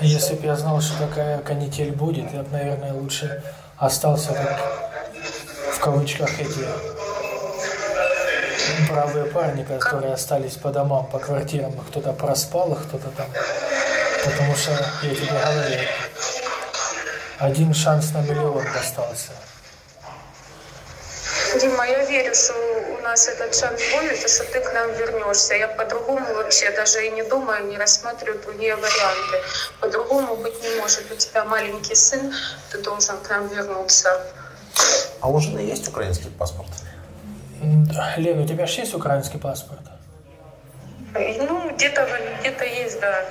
Если бы я знал, что такая канитель будет, я бы, наверное, лучше остался как в кавычках эти бравые парни, которые остались по домам, по квартирам, кто-то проспал, кто-то там. Потому что, я тебе говорю, один шанс на миллион достался. Дима, я верю, что у нас этот шанс будет, и что ты к нам вернешься. Я по-другому вообще даже и не думаю, не рассматриваю другие варианты. По-другому быть не может. У тебя маленький сын, ты должен к нам вернуться. А у жены есть украинский паспорт? Лена, у тебя же есть украинский паспорт? Ну, где-то где есть, да.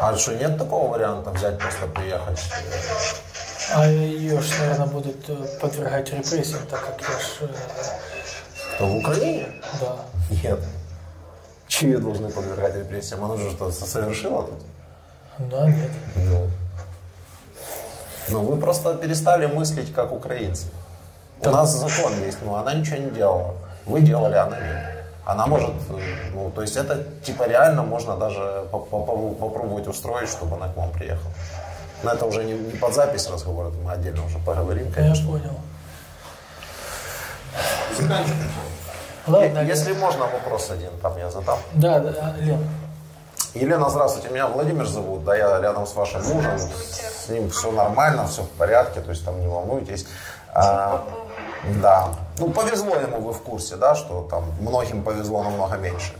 А что, нет такого варианта взять просто приехать? А ее же, наверное, будут э, подвергать репрессиям, так как я ж... Кто, в Украине? Да. Нет. Чьи должны подвергать репрессиям? Она же что-то совершила тут? Да, нет. Ну. Ну, вы просто перестали мыслить как украинцы. У нас закон есть, но она ничего не делала. Вы делали, она нет. Она может, ну, то есть это типа реально можно даже попробовать устроить, чтобы она к вам приехала. Но это уже не, не под запись разговора, мы отдельно уже поговорим, конечно. Я понял. Ладно, Если можно, вопрос один там я задам. Да, да, Лен. Елена, здравствуйте, меня Владимир зовут, да, я рядом с вашим мужем, с ним все нормально, все в порядке, то есть там не волнуйтесь. А, да, ну повезло ему, вы в курсе, да, что там многим повезло намного меньше.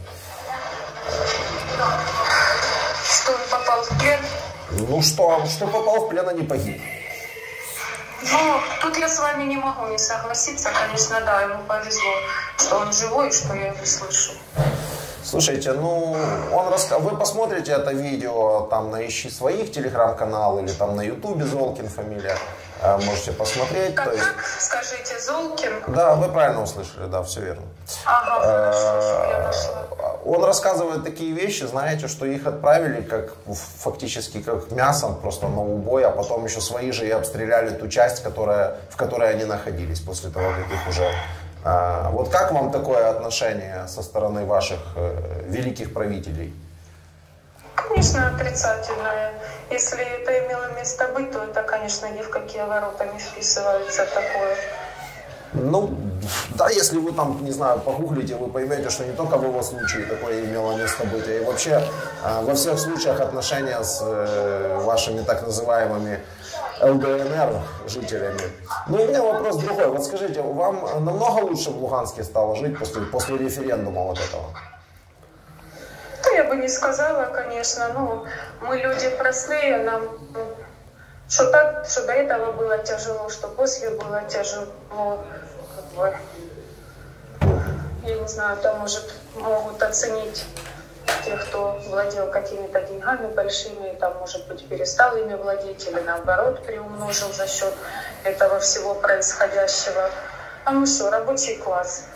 Что он попал в плен? Ну что, что попал в плен, а не погиб. Ну, тут я с вами не могу не согласиться. Конечно, да, ему повезло, что он живой и что я его слышу. Слушайте, ну, он раска... вы посмотрите это видео там на ищи своих телеграм-канал или там на ютубе Золкин фамилия. Э, можете посмотреть. Как, есть... как? Скажите, Золкин? Да, вы правильно услышали, да, все верно. Ага, хорошо, нашла. Он рассказывает такие вещи, знаете, что их отправили как фактически как мясом просто на убой, а потом еще свои же и обстреляли ту часть, которая, в которой они находились после того, как их уже... А, вот как вам такое отношение со стороны ваших э, великих правителей? Конечно, отрицательное. Если это имело место быть, то это, конечно, ни в какие ворота не вписывается такое. Ну, да, если вы там, не знаю, погуглите, вы поймете, что не только в его случае такое имело место быть, а и вообще а, во всех случаях отношения с э, вашими так называемыми ЛДНР жителями. Ну, у меня вопрос другой. Вот скажите, вам намного лучше в Луганске стало жить после, после референдума вот этого? Ну, бы не сказала, конечно. Ну, мы люди простые, нам что так, что до этого было тяжело, что после было тяжело. Как бы, я не знаю, там, может, могут оценить те, кто владел какими-то деньгами большими, там, может быть, перестал ими владеть или, наоборот, приумножил за счет этого всего происходящего. А мы что, рабочий класс.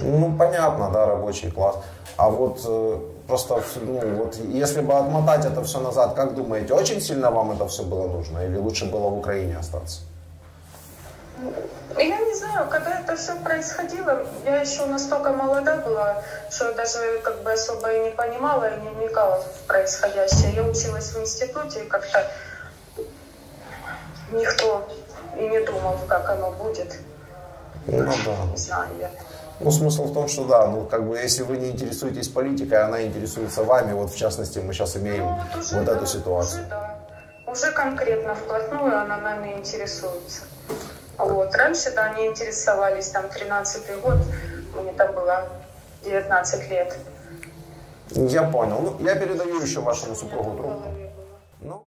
Ну, понятно, да, рабочий класс. А вот э, просто, ну, вот если бы отмотать это все назад, как думаете, очень сильно вам это все было нужно? Или лучше было в Украине остаться? Я не знаю, когда это все происходило, я еще настолько молода была, что даже как бы особо и не понимала, и не вникала в происходящее. Я училась в институте, и как-то никто и не думал, как оно будет. Ну да. Ну, смысл в том, что да, ну, как бы, если вы не интересуетесь политикой, она интересуется вами, вот, в частности, мы сейчас имеем ну, вот, уже, вот да, эту ситуацию. Уже, да. уже конкретно вплотную она нами интересуется. Вот. Раньше, да, они интересовались, там, 13-й год, мне там было 19 лет. Я понял. Ну, я передаю еще вашему супругу трубку.